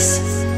us.